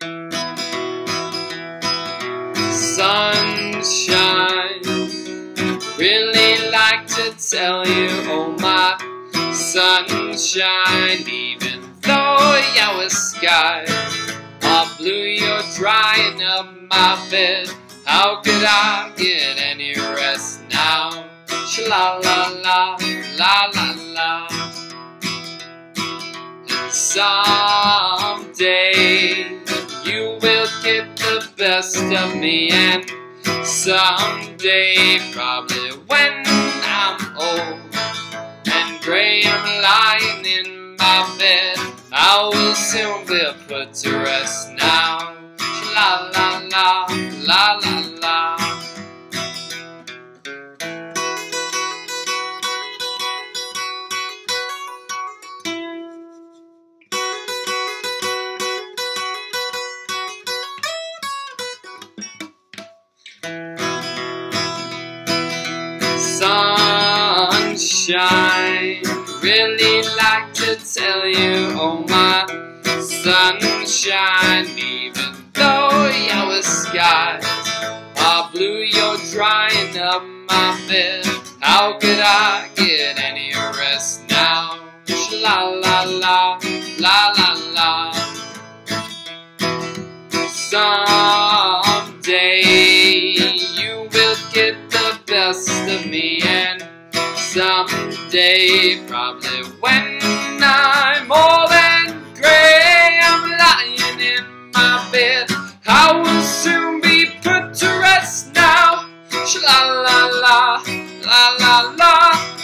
Sunshine, really like to tell you, oh my sunshine, even though yellow skies are blue, you're drying up my bed. How could I get any rest now? Sha la la la la la la. And someday the best of me, and someday, probably when I'm old and gray, I'm lying in my bed. I will soon be put to rest now. La la la la la la. Sunshine, really like to tell you, oh my sunshine, even though yellow skies are blue, you're drying up my bed. How could I get any rest now? La la la la la la. Someday you will get the best of me, and someday, probably when I'm old and grey, I'm lying in my bed. I will soon be put to rest now. Sha la la la, la la la.